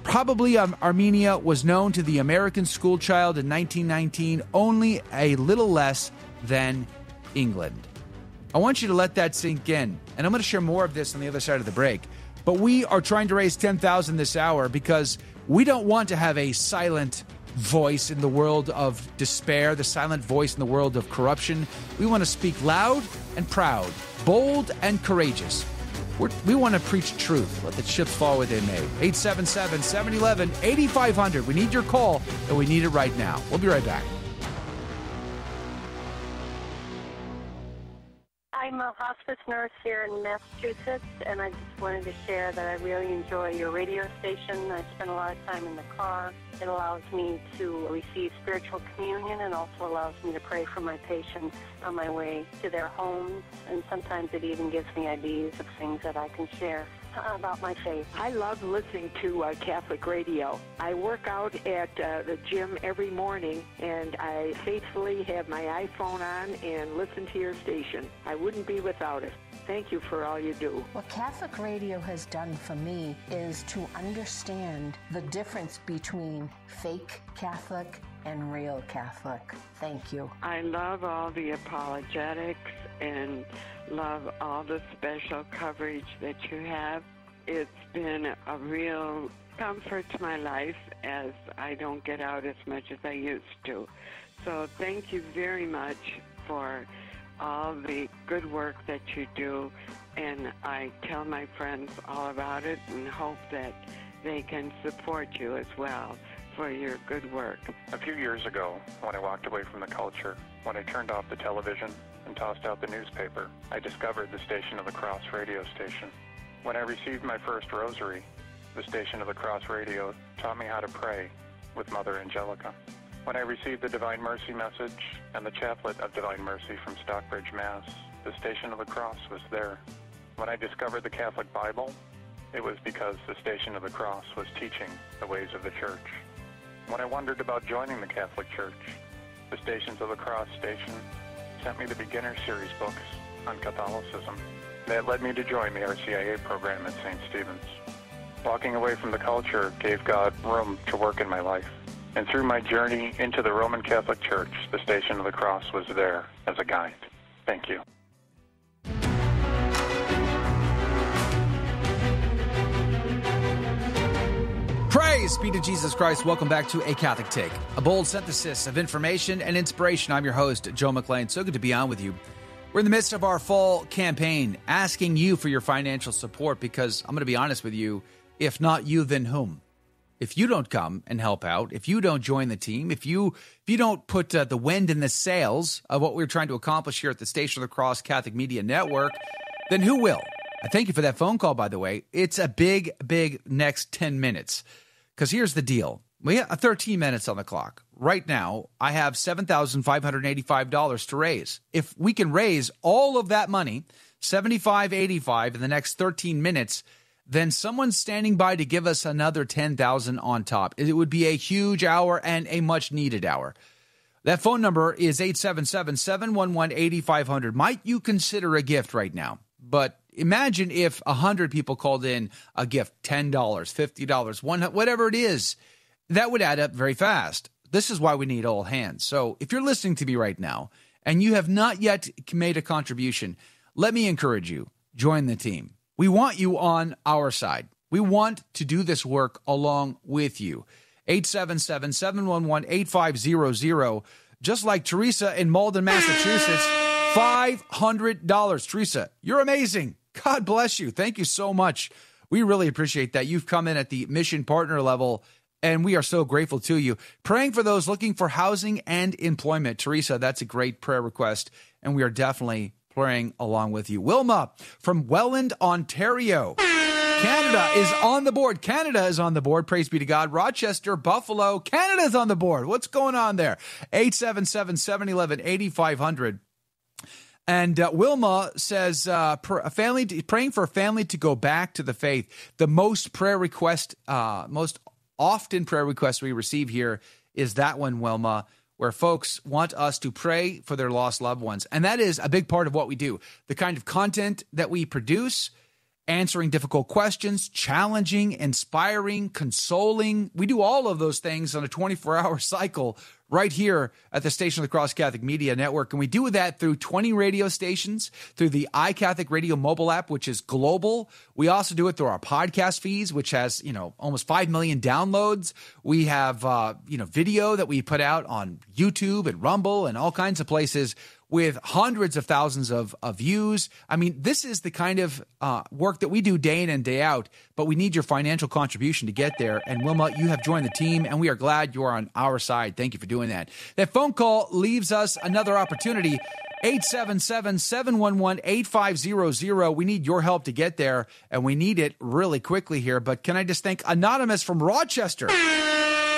Probably um, Armenia was known to the American schoolchild in 1919 only a little less than England. I want you to let that sink in. And I'm going to share more of this on the other side of the break. But we are trying to raise 10,000 this hour because we don't want to have a silent voice in the world of despair, the silent voice in the world of corruption. We want to speak loud and proud, bold and courageous. We're, we want to preach truth. Let the chips fall where they may. 877 711 8500. We need your call, and we need it right now. We'll be right back. I'm a hospice nurse here in Massachusetts, and I just wanted to share that I really enjoy your radio station. I spend a lot of time in the car. It allows me to receive spiritual communion and also allows me to pray for my patients on my way to their homes. And sometimes it even gives me ideas of things that I can share about my faith. I love listening to uh, Catholic radio. I work out at uh, the gym every morning, and I faithfully have my iPhone on and listen to your station. I wouldn't be without it. Thank you for all you do. What Catholic radio has done for me is to understand the difference between fake Catholic and real Catholic. Thank you. I love all the apologetics and love all the special coverage that you have. It's been a real comfort to my life as I don't get out as much as I used to. So thank you very much for all the good work that you do and I tell my friends all about it and hope that they can support you as well for your good work. A few years ago, when I walked away from the culture, when I turned off the television and tossed out the newspaper, I discovered the Station of the Cross radio station. When I received my first rosary, the Station of the Cross radio taught me how to pray with Mother Angelica. When I received the Divine Mercy message and the Chaplet of Divine Mercy from Stockbridge, Mass., the Station of the Cross was there. When I discovered the Catholic Bible, it was because the Station of the Cross was teaching the ways of the Church. When I wondered about joining the Catholic Church, the Stations of the Cross station sent me the beginner series books on Catholicism. That led me to join the RCIA program at St. Stephen's. Walking away from the culture gave God room to work in my life. And through my journey into the Roman Catholic Church, the Station of the Cross was there as a guide. Thank you. Praise be to Jesus Christ. Welcome back to A Catholic Take, a bold synthesis of information and inspiration. I'm your host, Joe McClane. So good to be on with you. We're in the midst of our fall campaign, asking you for your financial support because I'm going to be honest with you. If not you, then whom? If you don't come and help out, if you don't join the team, if you if you don't put uh, the wind in the sails of what we're trying to accomplish here at the Station of the Cross Catholic Media Network, then who will? I thank you for that phone call, by the way. It's a big, big next 10 minutes. Because here's the deal we have 13 minutes on the clock. Right now, I have $7,585 to raise. If we can raise all of that money, 7585 in the next 13 minutes, then someone's standing by to give us another 10,000 on top. It would be a huge hour and a much needed hour. That phone number is 877 711 8500. Might you consider a gift right now? But imagine if 100 people called in a gift $10, $50, one, whatever it is. That would add up very fast. This is why we need all hands. So if you're listening to me right now and you have not yet made a contribution, let me encourage you join the team. We want you on our side. We want to do this work along with you. 877 711 8500. Just like Teresa in Malden, Massachusetts, $500. Teresa, you're amazing. God bless you. Thank you so much. We really appreciate that. You've come in at the mission partner level, and we are so grateful to you. Praying for those looking for housing and employment. Teresa, that's a great prayer request, and we are definitely praying along with you. Wilma from Welland, Ontario. Canada is on the board. Canada is on the board. Praise be to God. Rochester, Buffalo, Canada is on the board. What's going on there? 877 711 8500. And uh, Wilma says, uh, a family praying for a family to go back to the faith. The most prayer request, uh, most often prayer request we receive here is that one, Wilma, where folks want us to pray for their lost loved ones, and that is a big part of what we do. The kind of content that we produce answering difficult questions, challenging, inspiring, consoling. We do all of those things on a 24 hour [LAUGHS] cycle right here at the Station of the Cross Catholic Media Network. And we do that through 20 radio stations, through the iCatholic Radio mobile app, which is global. We also do it through our podcast feeds, which has, you know, almost 5 million downloads. We have, uh, you know, video that we put out on YouTube and Rumble and all kinds of places with hundreds of thousands of, of views. I mean, this is the kind of uh, work that we do day in and day out, but we need your financial contribution to get there. And Wilma, you have joined the team, and we are glad you are on our side. Thank you for doing that. That phone call leaves us another opportunity. 877 711 8500. We need your help to get there, and we need it really quickly here. But can I just thank Anonymous from Rochester?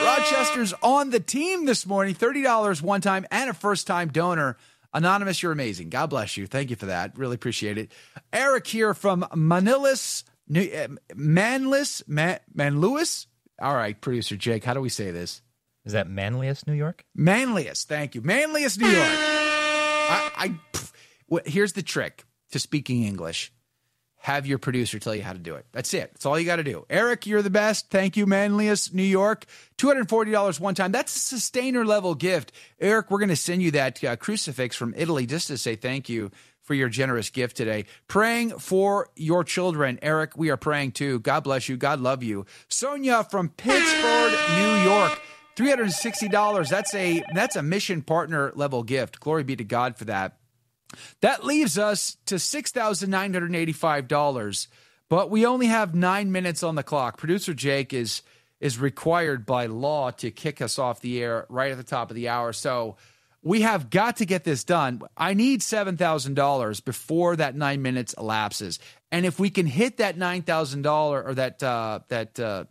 Rochester's on the team this morning. $30 one time and a first time donor. Anonymous, you're amazing. God bless you. Thank you for that. Really appreciate it. Eric here from Manilis, New, uh, Manlis, Man, Manlewis. All right, producer Jake, how do we say this? Is that Manlius, New York? Manlius, thank you. Manlius, New York. I, I pff, well, here's the trick to speaking English. Have your producer tell you how to do it. That's it. That's all you got to do. Eric, you're the best. Thank you, Manlius, New York. $240 one time. That's a sustainer level gift. Eric, we're going to send you that uh, crucifix from Italy just to say thank you for your generous gift today. Praying for your children. Eric, we are praying too. God bless you. God love you. Sonia from Pittsburgh, New York. $360. That's a that's a mission partner level gift. Glory be to God for that. That leaves us to $6,985, but we only have 9 minutes on the clock. Producer Jake is is required by law to kick us off the air right at the top of the hour. So we have got to get this done. I need $7,000 before that 9 minutes elapses. And if we can hit that $9,000 or that uh that uh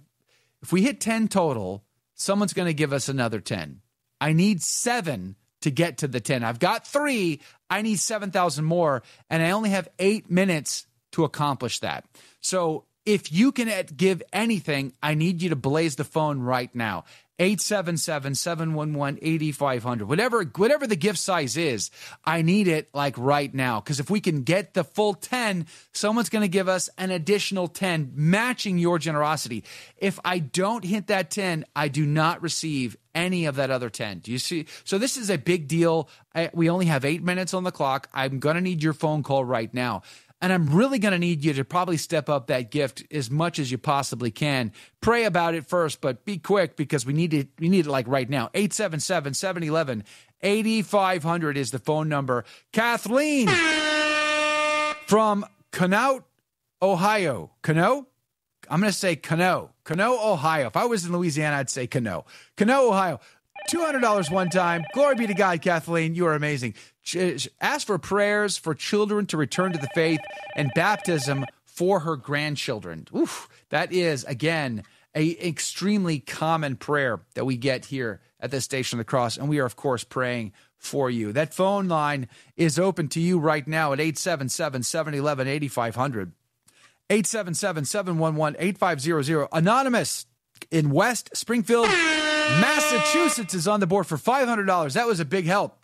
if we hit 10 total, someone's going to give us another 10. I need 7 to get to the 10. I've got 3, I need 7,000 more and I only have 8 minutes to accomplish that. So if you can give anything, I need you to blaze the phone right now. 877-711-8500. Whatever whatever the gift size is, I need it like right now cuz if we can get the full 10, someone's going to give us an additional 10 matching your generosity. If I don't hit that 10, I do not receive any of that other 10. Do you see? So this is a big deal. I, we only have 8 minutes on the clock. I'm going to need your phone call right now. And I'm really going to need you to probably step up that gift as much as you possibly can. Pray about it first, but be quick because we need it. We need it like right now. 877 711 8500 is the phone number. Kathleen from Canout, Ohio. Cano? I'm going to say Cano. Cano, Ohio. If I was in Louisiana, I'd say Cano. Cano, Ohio. $200 one time. Glory be to God, Kathleen. You are amazing. Ask for prayers for children to return to the faith and baptism for her grandchildren. Oof, that is, again, a extremely common prayer that we get here at the Station of the Cross. And we are, of course, praying for you. That phone line is open to you right now at 877 711 8500. 877 711 8500. Anonymous in West Springfield, Massachusetts is on the board for $500. That was a big help.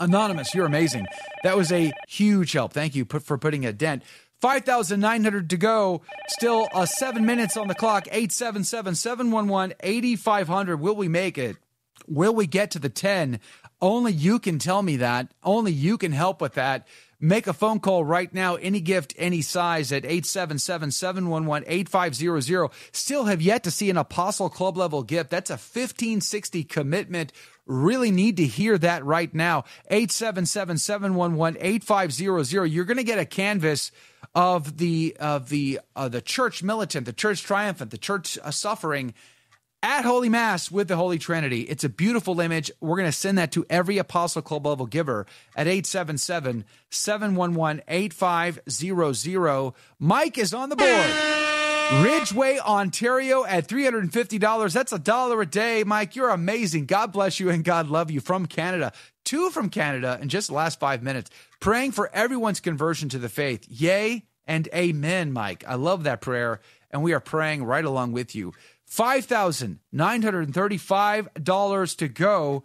Anonymous, you're amazing. That was a huge help. Thank you for putting a dent. 5,900 to go. Still uh, seven minutes on the clock. 877 711 8500. Will we make it? Will we get to the 10? Only you can tell me that. Only you can help with that. Make a phone call right now, any gift, any size at 877 711 8500. Still have yet to see an Apostle Club level gift. That's a 1560 commitment. Really need to hear that right now. 877 711 8500. You're going to get a canvas of the of the uh, the church militant, the church triumphant, the church uh, suffering at Holy Mass with the Holy Trinity. It's a beautiful image. We're going to send that to every Apostle Club level giver at 877 711 8500. Mike is on the board. Ridgeway, Ontario at $350. That's a dollar a day. Mike, you're amazing. God bless you and God love you from Canada. Two from Canada in just the last five minutes. Praying for everyone's conversion to the faith. Yay and amen, Mike. I love that prayer. And we are praying right along with you. $5,935 to go.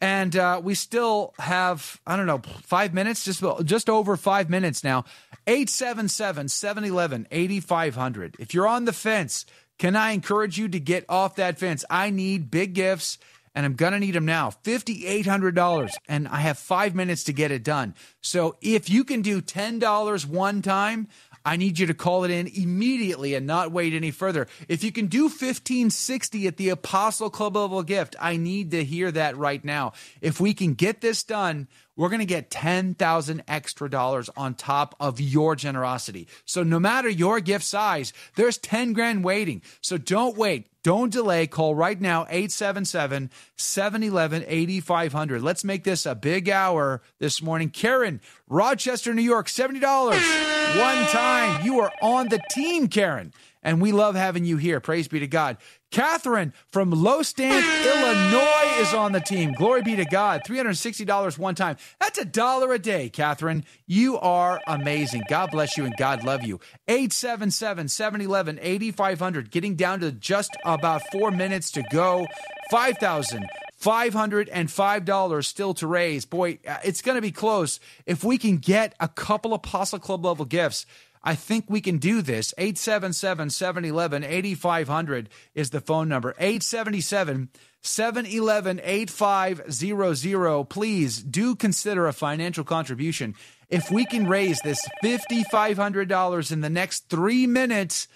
And uh, we still have, I don't know, five minutes, just, just over five minutes now. 877 711 8500. If you're on the fence, can I encourage you to get off that fence? I need big gifts and I'm to need them now. $5,800. And I have five minutes to get it done. So if you can do $10 one time, I need you to call it in immediately and not wait any further. If you can do 1560 at the Apostle Club level gift, I need to hear that right now. If we can get this done, we're going to get 10,000 extra dollars on top of your generosity. So no matter your gift size, there's 10 grand waiting. So don't wait. Don't delay. Call right now 877 711 8500. Let's make this a big hour this morning. Karen, Rochester, New York, $70 one time. You are on the team, Karen. And we love having you here. Praise be to God. Catherine from Lowstand, Illinois is on the team. Glory be to God. $360 one time. That's a dollar a day, Catherine. You are amazing. God bless you and God love you. 877 711 8500. Getting down to just about four minutes to go. 5,000. $505 still to raise. Boy, uh, it's going to be close. If we can get a couple Apostle Club level gifts, I think we can do this. 877 711 8500 is the phone number. 877 711 8500. Please do consider a financial contribution. If we can raise this $5,500 in the next three minutes,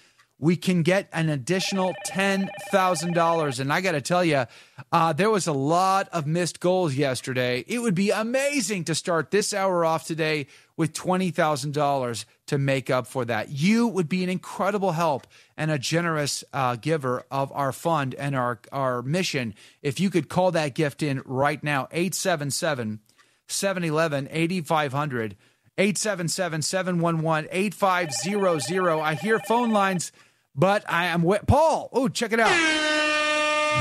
we can get an additional $10,000. And I got to tell you, uh, there was a lot of missed goals yesterday. It would be amazing to start this hour off today with $20,000 to make up for that. You would be an incredible help and a generous uh, giver of our fund and our, our mission. If you could call that gift in right now, 877 711 8500. 877 711 8500. I hear phone lines, but I am with Paul. Oh, check it out.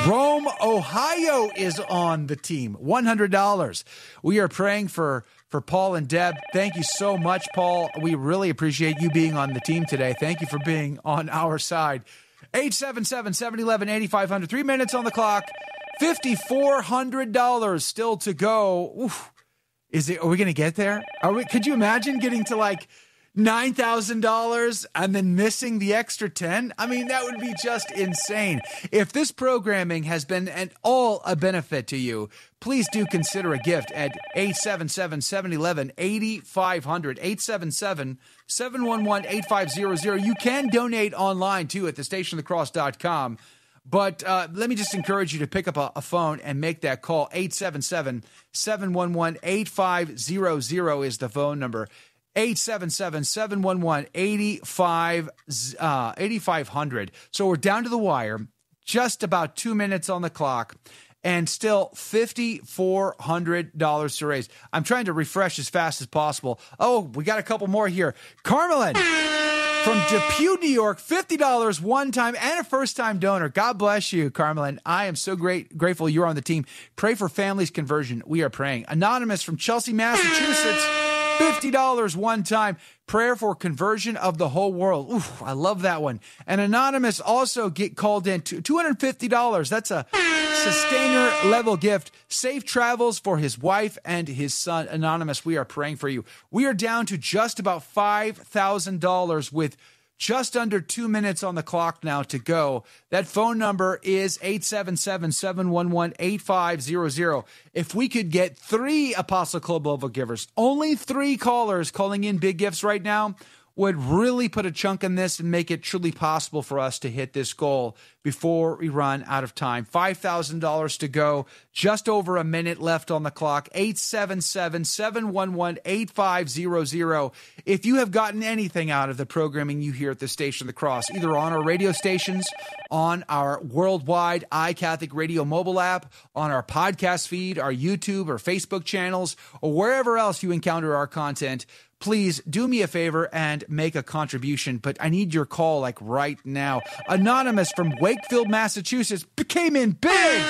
Rome, Ohio is on the team. $100. We are praying for for Paul and Deb. Thank you so much, Paul. We really appreciate you being on the team today. Thank you for being on our side. 877 711 8500. Three minutes on the clock. $5,400 still to go. Oof. Is it? Are we going to get there? Are we? Could you imagine getting to like nine thousand dollars and then missing the extra ten? I mean, that would be just insane. If this programming has been at all a benefit to you, please do consider a gift at 877-711-8500 877-711-8500 you can donate online too at thestationofthecross.com but uh, let me just encourage you to pick up a, a phone and make that call. 877 711 8500 is the phone number. 877 711 8500. Uh, so we're down to the wire, just about two minutes on the clock, and still $5,400 to raise. I'm trying to refresh as fast as possible. Oh, we got a couple more here. Carmelin from Depew, New York, $50 one time and a first time donor. God bless you, Carmelin. I am so great grateful you're on the team. Pray for families conversion. We are praying. Anonymous from Chelsea, Massachusetts. $50 one time. Prayer for conversion of the whole world. Ooh, I love that one. And Anonymous also get called in to $250. That's a sustainer level gift. Safe travels for his wife and his son. Anonymous, we are praying for you. We are down to just about $5,000 with just under two minutes on the clock now to go. That phone number is 877 711 8500. If we could get three Apostle Club level givers, only three callers calling in big gifts right now, would really put a chunk in this and make it truly possible for us to hit this goal before we run out of time. $5,000 to go, just over a minute left on the clock. 877 711 8500. If you have gotten anything out of the programming you hear at the Station of the Cross, either on our radio stations, on our worldwide iCatholic Radio mobile app, on our podcast feed, our YouTube or Facebook channels, or wherever else you encounter our content, please do me a favor and make a contribution. But I need your call like right now. Anonymous from Wakefield, Massachusetts came in big.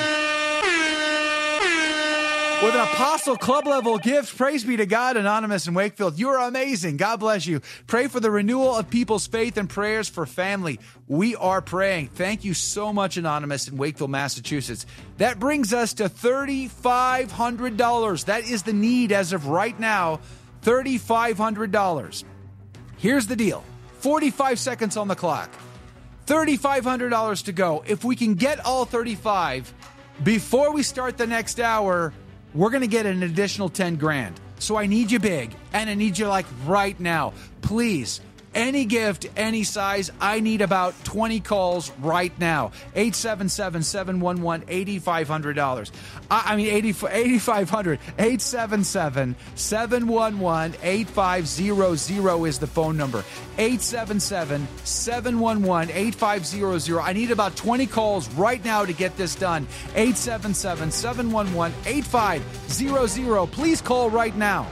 with an Apostle Club level gift. Praise be to God, Anonymous in Wakefield. You are amazing. God bless you. Pray for the renewal of people's faith and prayers for family. We are praying. Thank you so much, Anonymous in Wakefield, Massachusetts. That brings us to $3,500. That is the need as of right now. $3,500. Here's the deal 45 seconds on the clock. $3,500 to go. If we can get all 35 before we start the next hour, we're going to get an additional 10 grand. So I need you big and I need you like right now. Please any gift, any size. I need about 20 calls right now. 877 711 $8,500. I mean, 8,500. 877 711 8500 is the phone number. 877 711 8500. I need about 20 calls right now to get this done. 877 711 8500. Please call right now.